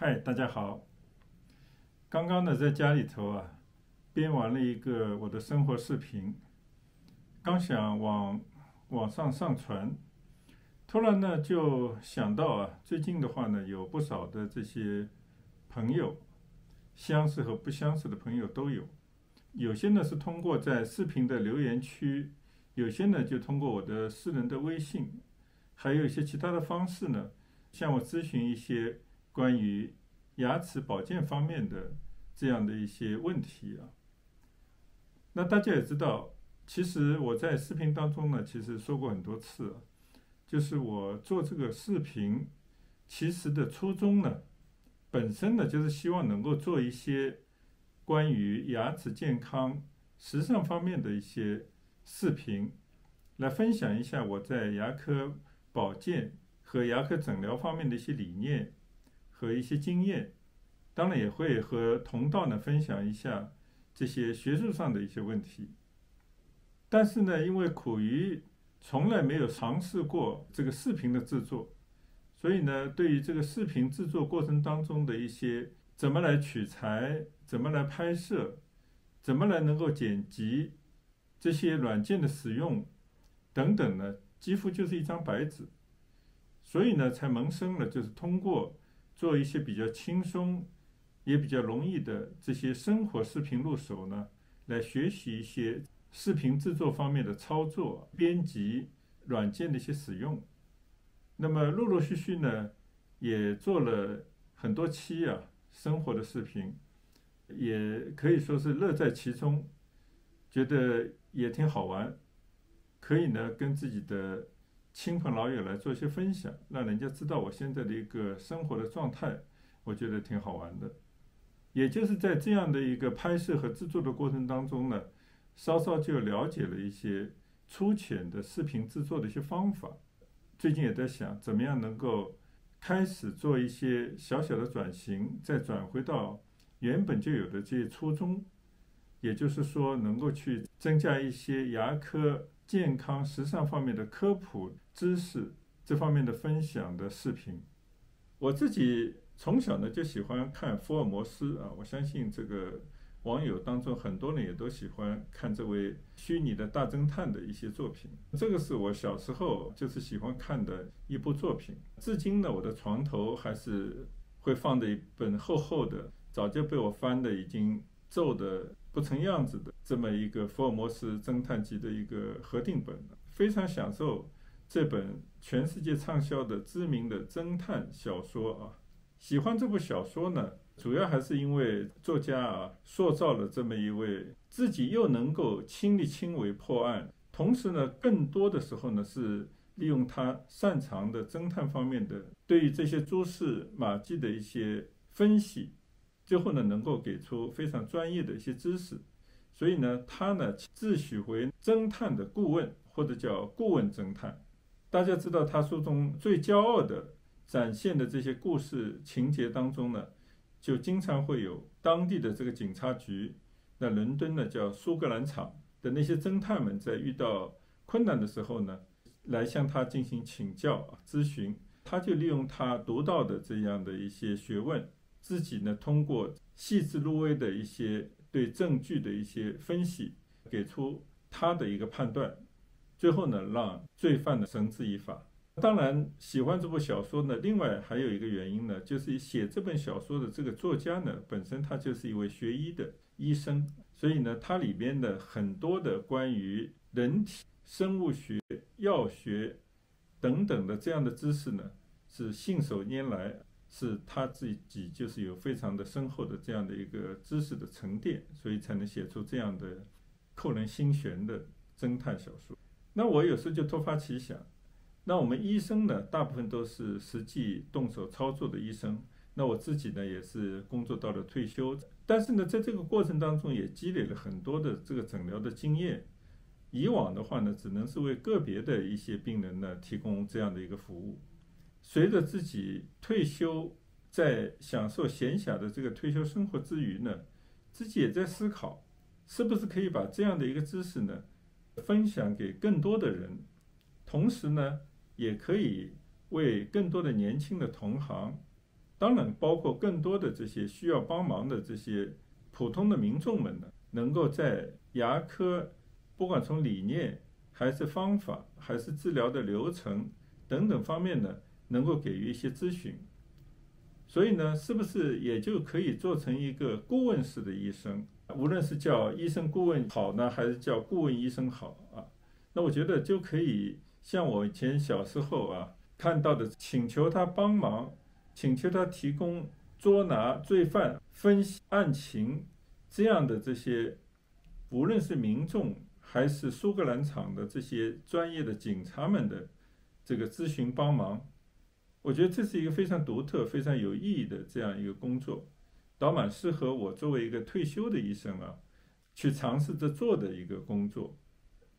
嗨，大家好。刚刚呢，在家里头啊，编完了一个我的生活视频，刚想往网上上传，突然呢就想到啊，最近的话呢，有不少的这些朋友，相识和不相识的朋友都有，有些呢是通过在视频的留言区，有些呢就通过我的私人的微信，还有一些其他的方式呢，向我咨询一些。关于牙齿保健方面的这样的一些问题啊，那大家也知道，其实我在视频当中呢，其实说过很多次，就是我做这个视频，其实的初衷呢，本身呢就是希望能够做一些关于牙齿健康、时尚方面的一些视频，来分享一下我在牙科保健和牙科诊疗方面的一些理念。和一些经验，当然也会和同道呢分享一下这些学术上的一些问题。但是呢，因为苦于从来没有尝试过这个视频的制作，所以呢，对于这个视频制作过程当中的一些怎么来取材、怎么来拍摄、怎么来能够剪辑这些软件的使用等等呢，几乎就是一张白纸。所以呢，才萌生了就是通过。做一些比较轻松，也比较容易的这些生活视频入手呢，来学习一些视频制作方面的操作、编辑软件的一些使用。那么陆陆续续呢，也做了很多期啊生活的视频，也可以说是乐在其中，觉得也挺好玩，可以呢跟自己的。亲朋老友来做一些分享，让人家知道我现在的一个生活的状态，我觉得挺好玩的。也就是在这样的一个拍摄和制作的过程当中呢，稍稍就了解了一些粗浅的视频制作的一些方法。最近也在想，怎么样能够开始做一些小小的转型，再转回到原本就有的这些初衷，也就是说，能够去增加一些牙科。健康、时尚方面的科普知识，这方面的分享的视频，我自己从小呢就喜欢看福尔摩斯啊。我相信这个网友当中很多人也都喜欢看这位虚拟的大侦探的一些作品。这个是我小时候就是喜欢看的一部作品。至今呢，我的床头还是会放着一本厚厚的，早就被我翻的已经皱的。不成样子的这么一个福尔摩斯侦探集的一个合订本，非常享受这本全世界畅销的知名的侦探小说啊。喜欢这部小说呢，主要还是因为作家啊塑造了这么一位自己又能够亲力亲为破案，同时呢，更多的时候呢是利用他擅长的侦探方面的对于这些蛛丝马迹的一些分析。最后呢，能够给出非常专业的一些知识，所以呢，他呢自诩为侦探的顾问，或者叫顾问侦探。大家知道，他书中最骄傲的展现的这些故事情节当中呢，就经常会有当地的这个警察局，那伦敦呢叫苏格兰场的那些侦探们，在遇到困难的时候呢，来向他进行请教咨询，他就利用他独到的这样的一些学问。自己呢，通过细致入微的一些对证据的一些分析，给出他的一个判断，最后呢，让罪犯呢绳之以法。当然，喜欢这部小说呢，另外还有一个原因呢，就是写这本小说的这个作家呢，本身他就是一位学医的医生，所以呢，它里边的很多的关于人体生物学、药学等等的这样的知识呢，是信手拈来。是他自己就是有非常的深厚的这样的一个知识的沉淀，所以才能写出这样的扣人心弦的侦探小说。那我有时候就突发奇想，那我们医生呢，大部分都是实际动手操作的医生。那我自己呢，也是工作到了退休，但是呢，在这个过程当中也积累了很多的这个诊疗的经验。以往的话呢，只能是为个别的一些病人呢提供这样的一个服务。随着自己退休，在享受闲暇的这个退休生活之余呢，自己也在思考，是不是可以把这样的一个知识呢，分享给更多的人，同时呢，也可以为更多的年轻的同行当然包括更多的这些需要帮忙的这些普通的民众们呢，能够在牙科，不管从理念还是方法还是治疗的流程等等方面呢，能够给予一些咨询。所以呢，是不是也就可以做成一个顾问式的医生？无论是叫医生顾问好呢，还是叫顾问医生好啊？那我觉得就可以像我以前小时候啊看到的，请求他帮忙，请求他提供捉拿罪犯、分析案情这样的这些，无论是民众还是苏格兰场的这些专业的警察们的这个咨询帮忙。我觉得这是一个非常独特、非常有意义的这样一个工作，倒蛮适合我作为一个退休的医生啊，去尝试着做的一个工作。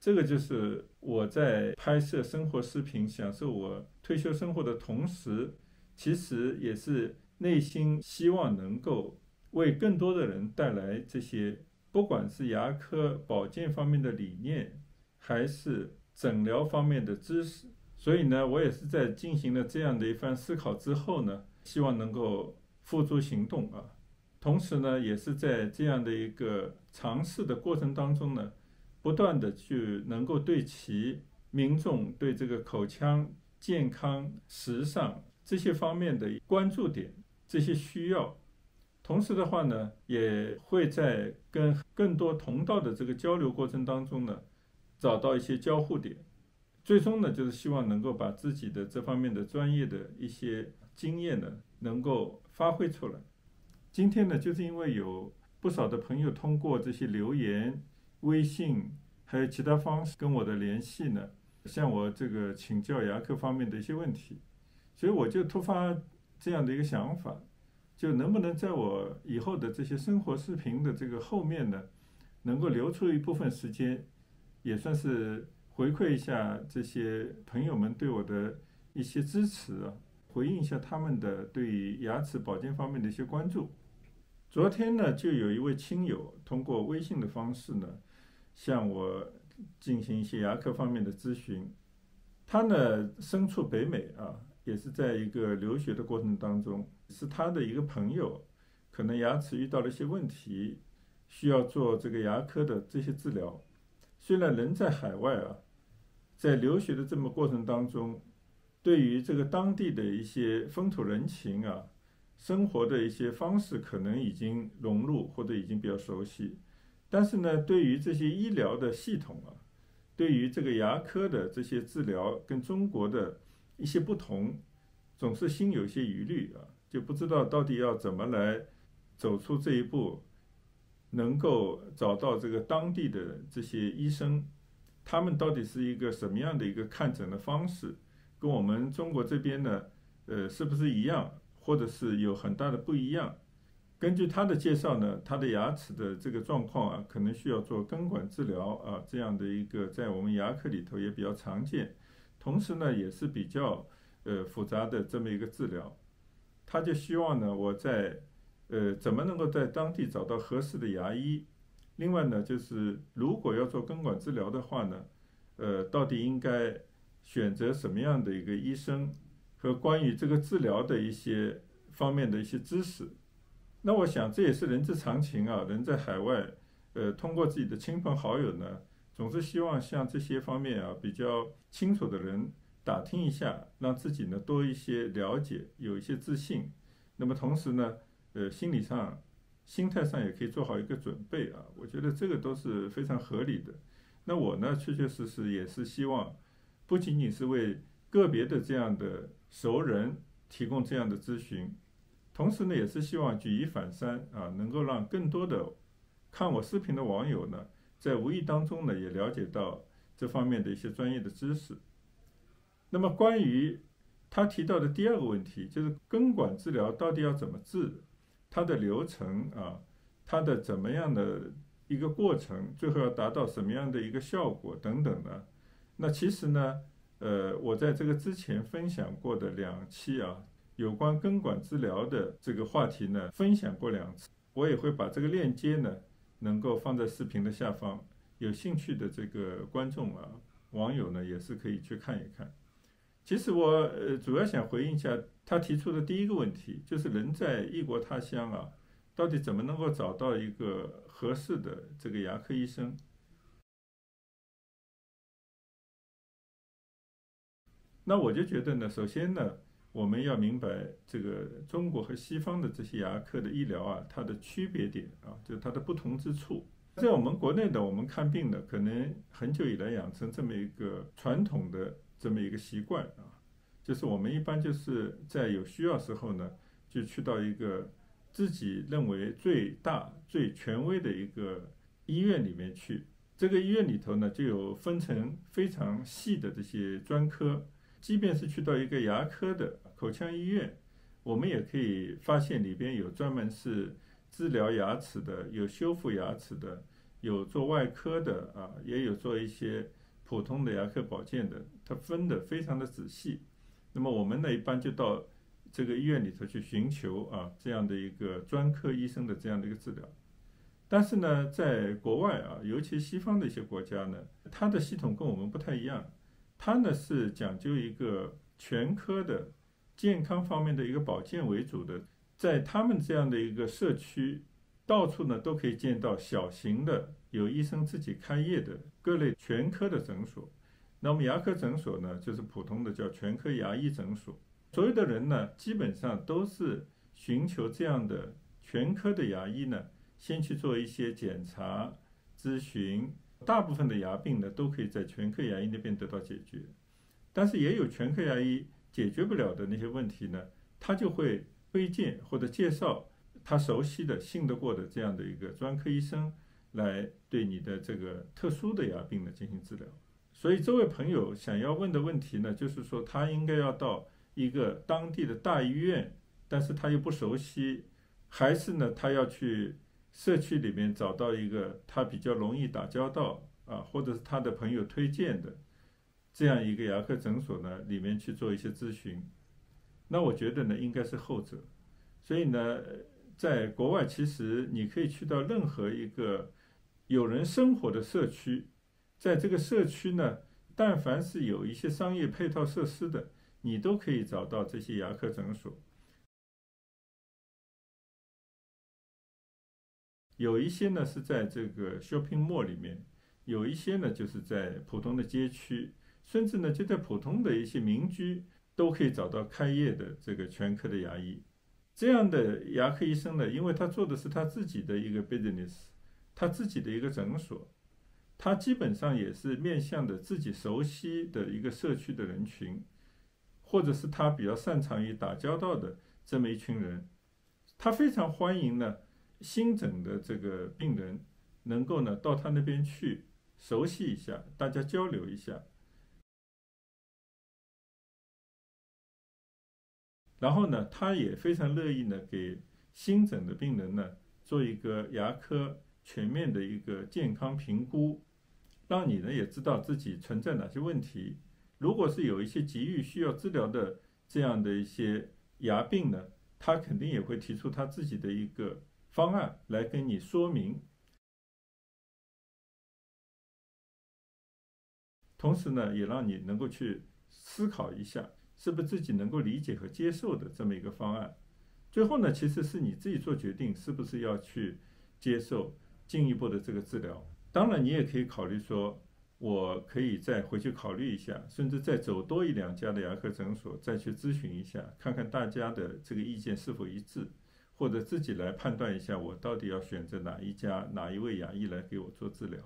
这个就是我在拍摄生活视频、享受我退休生活的同时，其实也是内心希望能够为更多的人带来这些，不管是牙科保健方面的理念，还是诊疗方面的知识。所以呢，我也是在进行了这样的一番思考之后呢，希望能够付诸行动啊。同时呢，也是在这样的一个尝试的过程当中呢，不断的去能够对其民众对这个口腔健康、时尚这些方面的关注点、这些需要，同时的话呢，也会在跟更多同道的这个交流过程当中呢，找到一些交互点。最终呢，就是希望能够把自己的这方面的专业的一些经验呢，能够发挥出来。今天呢，就是因为有不少的朋友通过这些留言、微信还有其他方式跟我的联系呢，向我这个请教牙科方面的一些问题，所以我就突发这样的一个想法，就能不能在我以后的这些生活视频的这个后面呢，能够留出一部分时间，也算是。回馈一下这些朋友们对我的一些支持，回应一下他们的对牙齿保健方面的一些关注。昨天呢，就有一位亲友通过微信的方式呢，向我进行一些牙科方面的咨询。他呢身处北美啊，也是在一个留学的过程当中，是他的一个朋友，可能牙齿遇到了一些问题，需要做这个牙科的这些治疗。虽然人在海外啊。在留学的这么过程当中，对于这个当地的一些风土人情啊，生活的一些方式，可能已经融入或者已经比较熟悉。但是呢，对于这些医疗的系统啊，对于这个牙科的这些治疗跟中国的一些不同，总是心有些疑虑啊，就不知道到底要怎么来走出这一步，能够找到这个当地的这些医生。他们到底是一个什么样的一个看诊的方式，跟我们中国这边呢，呃，是不是一样，或者是有很大的不一样？根据他的介绍呢，他的牙齿的这个状况啊，可能需要做根管治疗啊，这样的一个在我们牙科里头也比较常见，同时呢，也是比较呃复杂的这么一个治疗。他就希望呢，我在呃怎么能够在当地找到合适的牙医。另外呢，就是如果要做根管治疗的话呢，呃，到底应该选择什么样的一个医生和关于这个治疗的一些方面的一些知识？那我想这也是人之常情啊。人在海外，呃，通过自己的亲朋好友呢，总是希望向这些方面啊比较清楚的人打听一下，让自己呢多一些了解，有一些自信。那么同时呢，呃，心理上。心态上也可以做好一个准备啊，我觉得这个都是非常合理的。那我呢，确确实实也是希望，不仅仅是为个别的这样的熟人提供这样的咨询，同时呢，也是希望举一反三啊，能够让更多的看我视频的网友呢，在无意当中呢，也了解到这方面的一些专业的知识。那么关于他提到的第二个问题，就是根管治疗到底要怎么治？它的流程啊，它的怎么样的一个过程，最后要达到什么样的一个效果等等的，那其实呢，呃，我在这个之前分享过的两期啊，有关根管治疗的这个话题呢，分享过两次，我也会把这个链接呢，能够放在视频的下方，有兴趣的这个观众啊、网友呢，也是可以去看一看。其实我呃主要想回应一下他提出的第一个问题，就是人在异国他乡啊，到底怎么能够找到一个合适的这个牙科医生？那我就觉得呢，首先呢，我们要明白这个中国和西方的这些牙科的医疗啊，它的区别点啊，就它的不同之处。在我们国内的，我们看病的可能很久以来养成这么一个传统的这么一个习惯啊，就是我们一般就是在有需要时候呢，就去到一个自己认为最大最权威的一个医院里面去。这个医院里头呢，就有分成非常细的这些专科。即便是去到一个牙科的口腔医院，我们也可以发现里边有专门是治疗牙齿的，有修复牙齿的，有做外科的啊，也有做一些普通的牙科保健的，它分得非常的仔细。那么我们呢，一般就到这个医院里头去寻求啊这样的一个专科医生的这样的一个治疗。但是呢，在国外啊，尤其西方的一些国家呢，它的系统跟我们不太一样。它呢是讲究一个全科的健康方面的一个保健为主的，在他们这样的一个社区，到处呢都可以见到小型的有医生自己开业的各类全科的诊所。那么牙科诊所呢，就是普通的叫全科牙医诊所。所有的人呢，基本上都是寻求这样的全科的牙医呢，先去做一些检查、咨询。大部分的牙病呢，都可以在全科牙医那边得到解决，但是也有全科牙医解决不了的那些问题呢，他就会推荐或者介绍他熟悉的、信得过的这样的一个专科医生来对你的这个特殊的牙病呢进行治疗。所以这位朋友想要问的问题呢，就是说他应该要到一个当地的大医院，但是他又不熟悉，还是呢他要去。社区里面找到一个他比较容易打交道啊，或者是他的朋友推荐的这样一个牙科诊所呢，里面去做一些咨询。那我觉得呢，应该是后者。所以呢，在国外其实你可以去到任何一个有人生活的社区，在这个社区呢，但凡是有一些商业配套设施的，你都可以找到这些牙科诊所。有一些呢是在这个 shopping mall 里面，有一些呢就是在普通的街区，甚至呢就在普通的一些民居都可以找到开业的这个全科的牙医。这样的牙科医生呢，因为他做的是他自己的一个 business，他自己的一个诊所，他基本上也是面向的自己熟悉的一个社区的人群，或者是他比较擅长于打交道的这么一群人，他非常欢迎呢。新诊的这个病人能够呢到他那边去熟悉一下，大家交流一下，然后呢，他也非常乐意呢给新诊的病人呢做一个牙科全面的一个健康评估，让你呢也知道自己存在哪些问题。如果是有一些急于需要治疗的这样的一些牙病呢，他肯定也会提出他自己的一个。方案来跟你说明，同时呢，也让你能够去思考一下，是不是自己能够理解和接受的这么一个方案。最后呢，其实是你自己做决定，是不是要去接受进一步的这个治疗。当然，你也可以考虑说。我可以再回去考虑一下，甚至再走多一两家的牙科诊所，再去咨询一下，看看大家的这个意见是否一致。或者自己来判断一下，我到底要选择哪一家、哪一位牙医来给我做治疗。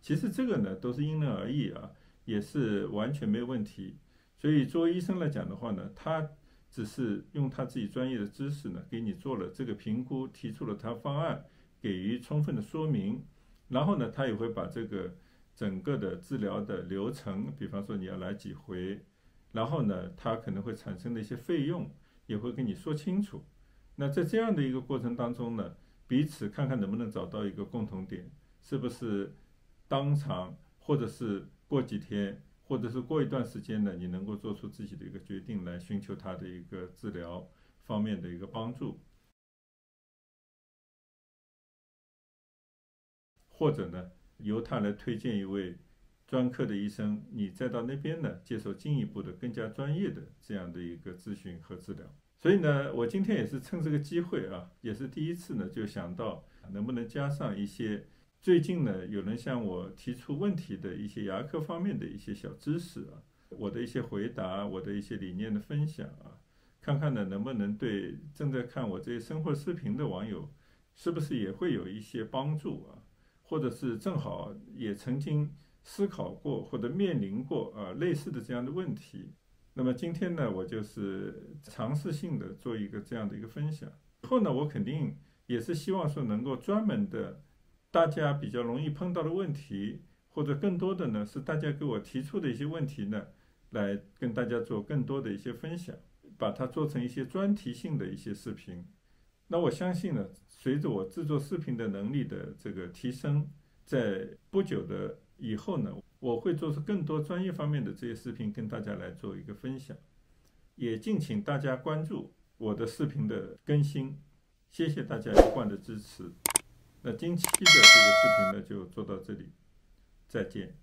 其实这个呢，都是因人而异啊，也是完全没有问题。所以作为医生来讲的话呢，他只是用他自己专业的知识呢，给你做了这个评估，提出了他方案，给予充分的说明。然后呢，他也会把这个整个的治疗的流程，比方说你要来几回。然后呢，他可能会产生的一些费用也会跟你说清楚。那在这样的一个过程当中呢，彼此看看能不能找到一个共同点，是不是当场或者是过几天，或者是过一段时间呢，你能够做出自己的一个决定来寻求他的一个治疗方面的一个帮助，或者呢，由他来推荐一位专科的医生，你再到那边呢接受进一步的、更加专业的这样的一个咨询和治疗。所以呢，我今天也是趁这个机会啊，也是第一次呢，就想到能不能加上一些最近呢有人向我提出问题的一些牙科方面的一些小知识啊，我的一些回答，我的一些理念的分享啊，看看呢能不能对正在看我这些生活视频的网友，是不是也会有一些帮助啊，或者是正好也曾经思考过或者面临过啊类似的这样的问题。那么今天呢，我就是尝试性的做一个这样的一个分享。后呢，我肯定也是希望说能够专门的，大家比较容易碰到的问题，或者更多的呢是大家给我提出的一些问题呢，来跟大家做更多的一些分享，把它做成一些专题性的一些视频。那我相信呢，随着我制作视频的能力的这个提升，在不久的以后呢。我会做出更多专业方面的这些视频，跟大家来做一个分享，也敬请大家关注我的视频的更新，谢谢大家一贯的支持。那今期的这个视频呢，就做到这里，再见。